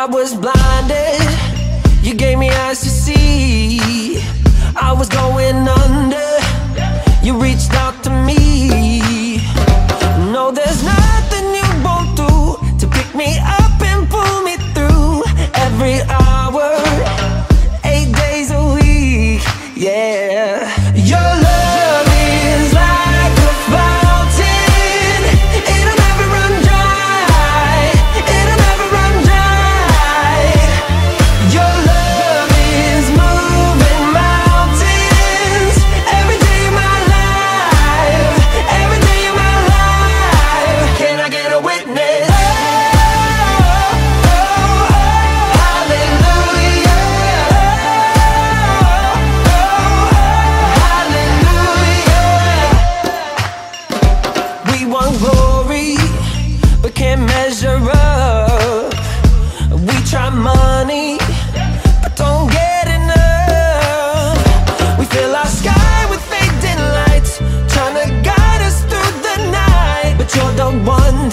I was blinded want glory, but can't measure up. We try money, but don't get enough. We fill our sky with fading lights, trying to guide us through the night. But you're the one